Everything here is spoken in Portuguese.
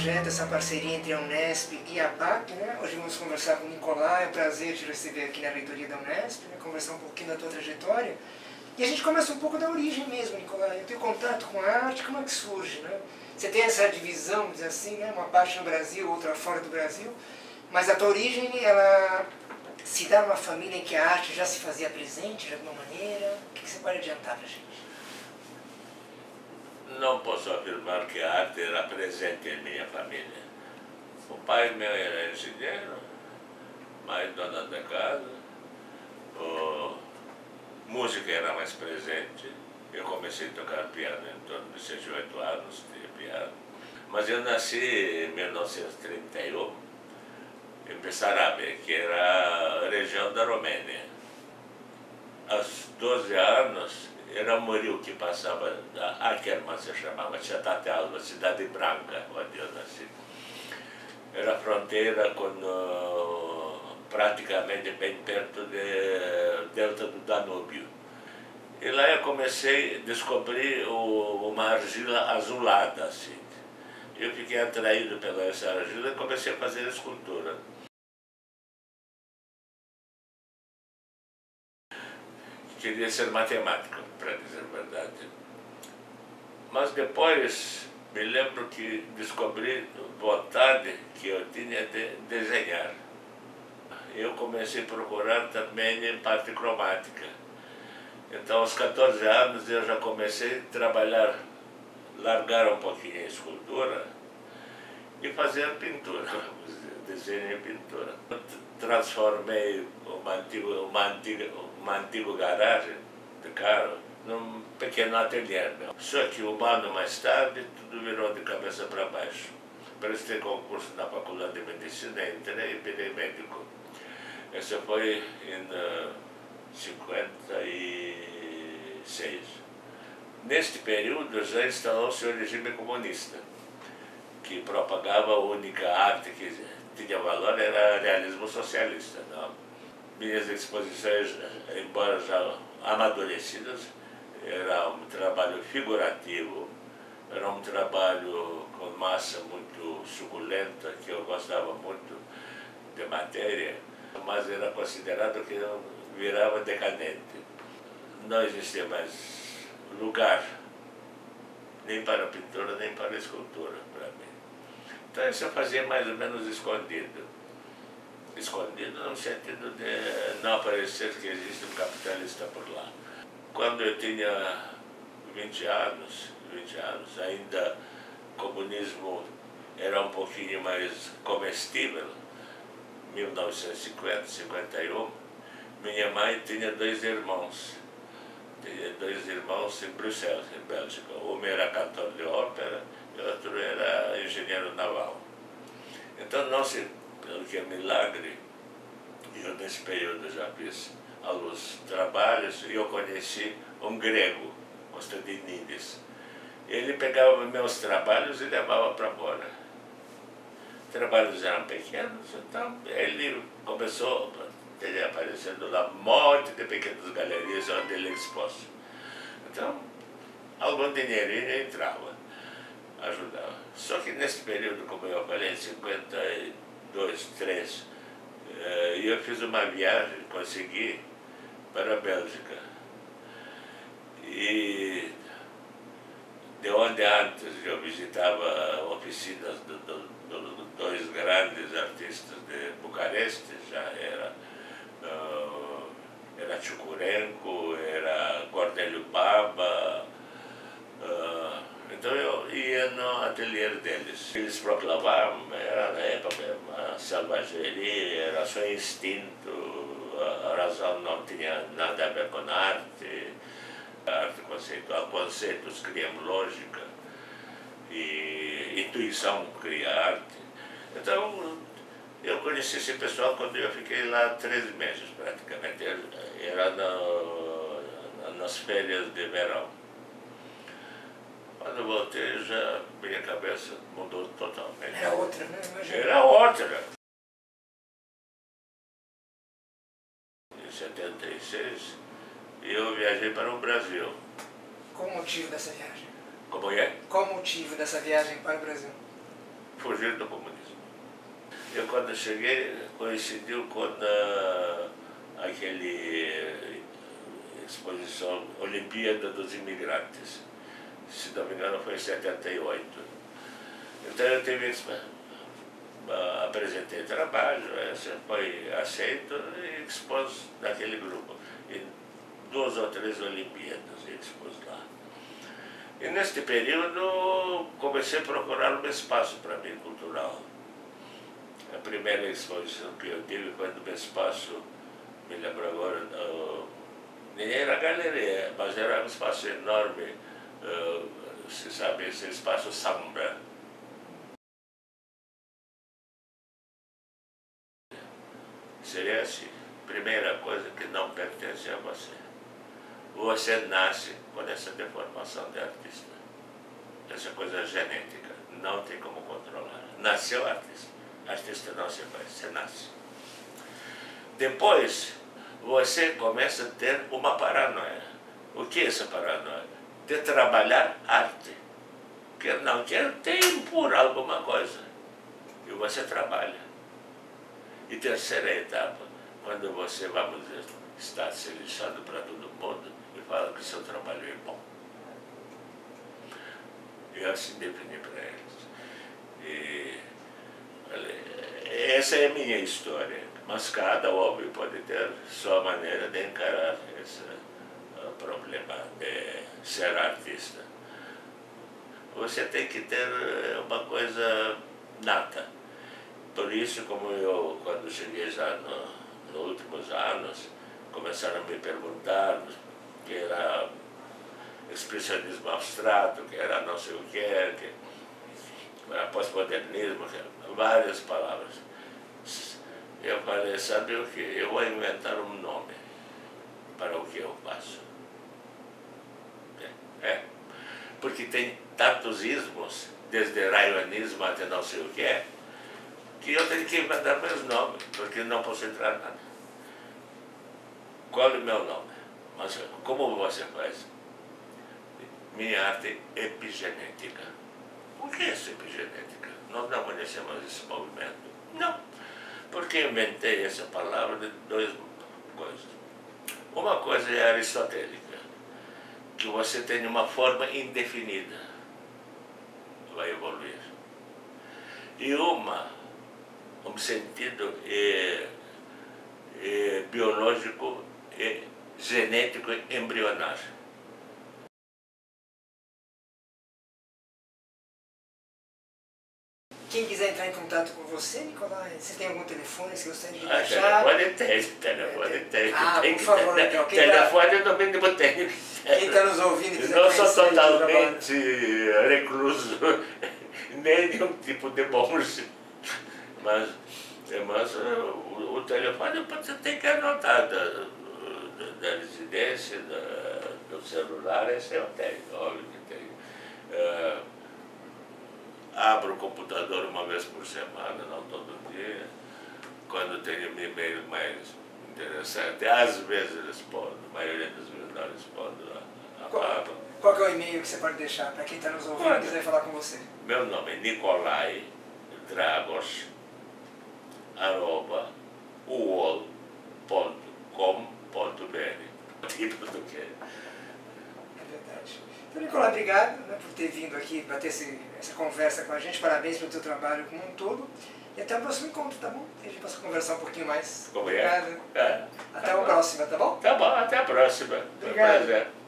projeto, essa parceria entre a Unesp e a PAC. Né? Hoje vamos conversar com o Nicolai, é um prazer te receber aqui na reitoria da Unesp, né? conversar um pouquinho da tua trajetória. E a gente começa um pouco da origem mesmo, Nicolai. Eu tenho contato com a arte, como é que surge? Né? Você tem essa divisão, dizer assim, né? uma parte no Brasil, outra fora do Brasil, mas a tua origem, ela se dá numa família em que a arte já se fazia presente de alguma maneira? O que você pode adiantar para a gente? Não posso afirmar que a arte era presente em minha família. O pai meu era engenheiro, mãe dona da casa, o música era mais presente. Eu comecei a tocar piano em torno de 6 8 anos, tinha piano. Mas eu nasci em 1931, em Bessarabia, que era a região da Romênia. Aos 12 anos, era um rio que passava, a Ackerman se chamava, Cidade Alba, Cidade Branca, onde eu nasci. Era fronteira com, uh, praticamente bem perto do delta do Danúbio. E lá eu comecei a descobrir o, uma argila azulada, assim. Eu fiquei atraído pela essa argila e comecei a fazer escultura. Queria ser matemático, para dizer a verdade. Mas depois me lembro que descobri vontade que eu tinha de desenhar. Eu comecei a procurar também parte cromática. Então, aos 14 anos, eu já comecei a trabalhar, largar um pouquinho a escultura e fazer pintura, desenho e pintura. Transformei uma antiga, uma antiga, uma antiga garagem de carro num pequeno ateliê. Meu. Só que um ano mais tarde, tudo virou de cabeça para baixo. Prestei concurso na Faculdade de Medicina, entrei e virei médico. Esse foi em uh, 56. Neste período já instalou-se o regime comunista, que propagava a única arte que tinha valor era realismo socialista. Não? Minhas exposições, embora já amadurecidas, era um trabalho figurativo, era um trabalho com massa muito suculenta, que eu gostava muito de matéria, mas era considerado que eu virava decadente. Não existia mais lugar, nem para pintura, nem para escultura. Então isso eu fazia mais ou menos escondido. Escondido no sentido de não aparecer que existe um capitalista por lá. Quando eu tinha 20 anos, 20 anos, ainda o comunismo era um pouquinho mais comestível, 1950, 51, minha mãe tinha dois irmãos. Tinha dois irmãos em Bruxelas, em Bélgica. Um era cantor de ópera outro era engenheiro naval. Então, não se, pelo que é milagre, eu nesse período já fiz alguns trabalhos e eu conheci um grego, Constantinides. Ele pegava meus trabalhos e levava para fora. Trabalhos eram pequenos, então ele começou ele aparecendo lá um monte de pequenas galerias onde ele expôs. Então, algum dinheirinho entrava, ajudava. Só que nesse período, como eu falei, 52, 3, eu fiz uma viagem, consegui, para a Bélgica. E de onde antes eu visitava oficinas dos dois grandes artistas de Bucareste, já era uh, era Chukurenko, era Cornélio Baba. Uh, então eu ia no ateliê deles. Eles proclamavam, era na época uma selvageria, era só instinto, a razão não tinha nada a ver com a arte, a arte conceitual, conceitos criam lógica e intuição cria arte. Então eu conheci esse pessoal quando eu fiquei lá três meses praticamente, era no, nas férias de verão. Quando eu voltei, já minha cabeça mudou totalmente. Era outra, né? Imagina. Era outra. Em 76, eu viajei para o Brasil. Qual o motivo dessa viagem? Como é? Qual o motivo dessa viagem para o Brasil? fugir do comunismo. Eu quando cheguei coincidiu com uh, aquele exposição Olimpíada dos Imigrantes. Se não me engano foi em 78. Então eu tive apresentei trabalho, esse foi aceito e expôs naquele grupo. E duas ou três Olimpíadas expôs lá. E neste período comecei a procurar um espaço para mim cultural. A primeira exposição que eu tive foi no espaço, me lembro agora, nem era galeria, mas era um espaço enorme, se sabe, esse espaço Sambra seria assim. Primeira coisa que não pertence a você. Você nasce com essa deformação de artista. Essa coisa genética. Não tem como controlar. Nasceu artista. Artista não se faz, você nasce. Depois, você começa a ter uma paranoia. O que é essa paranoia? De trabalhar arte. Que não quer tem por alguma coisa. E você trabalha. E terceira etapa, quando você, vamos dizer, está selecionado para todo mundo e fala que seu trabalho é bom. Eu assim defini para eles. E, essa é a minha história, mas cada homem pode ter sua maneira de encarar esse uh, problema ser artista. Você tem que ter eh, uma coisa nata por isso, como eu, quando cheguei já no, nos últimos anos, começaram a me perguntar que era expressionismo abstrato, que era não sei o que, que era pós-modernismo, várias palavras. Eu falei, sabe o que? Eu vou inventar um nome para o que eu faço. É, é. porque tem tantos ismos, desde raionismo até não sei o que, que eu tenho que inventar meus nomes, porque não posso entrar nada. Qual é o meu nome? Mas como você faz? Minha arte é epigenética. O que é essa epigenética? Nós não conhecemos esse movimento. Não. Porque inventei essa palavra de duas coisas. Uma coisa é aristotélica, que você tem uma forma indefinida, vai evoluir. E uma um sentido é, é, biológico e genético embrionar. Quem quiser entrar em contato com você, Nicolai, você tem algum telefone que você gostaria de ah, deixar? Telefone tem, telefone é, tem. Ah, por favor, então. telefone eu também não tenho. Está nos ouvindo quiser Não sou totalmente recluso, nem nenhum tipo de monge, mas mas o, o telefone você tem que anotar da, da, residência, da, do celular, esse eu tenho, óbvio que tenho. Uh, abro o computador uma vez por semana, não todo dia. Quando tenho um e-mail mais interessante, às vezes respondo, a maioria das vezes não respondo. Qual, qual é o e-mail que você pode deixar para quem está nos ouvindo e quiser falar com você? Meu nome é Nicolai Dragos arroba uol.com.br Tipo do que. É verdade. Então, Nicolai, obrigado né, por ter vindo aqui, bater esse, essa conversa com a gente. Parabéns pelo teu trabalho como um todo. E até o próximo encontro, tá bom? A gente possa conversar um pouquinho mais. Obrigado. É? É. Até tá a próxima, tá bom? Tá bom, até a próxima. Obrigado.